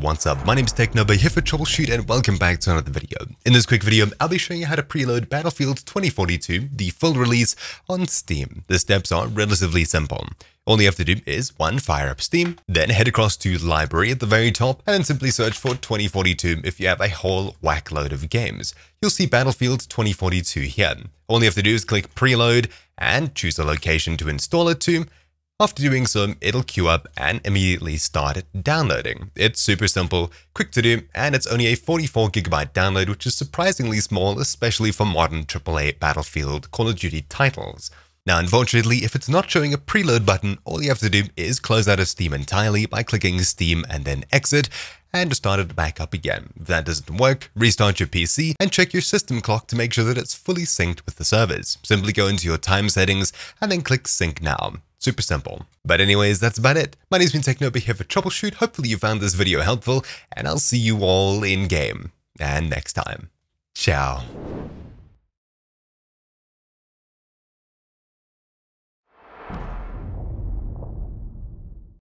What's up, my name is TechNobo here for TroubleChute and welcome back to another video. In this quick video, I'll be showing you how to preload Battlefield 2042, the full release, on Steam. The steps are relatively simple. All you have to do is 1. Fire up Steam, then head across to Library at the very top, and then simply search for 2042 if you have a whole whack load of games. You'll see Battlefield 2042 here. All you have to do is click Preload and choose a location to install it to, after doing so, it'll queue up and immediately start downloading. It's super simple, quick to do, and it's only a 44GB download, which is surprisingly small, especially for modern AAA Battlefield Call of Duty titles. Now, unfortunately, if it's not showing a preload button, all you have to do is close out of Steam entirely by clicking Steam and then exit, and start it back up again. If that doesn't work, restart your PC and check your system clock to make sure that it's fully synced with the servers. Simply go into your time settings and then click Sync Now. Super simple. But anyways, that's about it. My name's been TechNobo here for TroubleChute. Hopefully you found this video helpful, and I'll see you all in game. And next time. Ciao.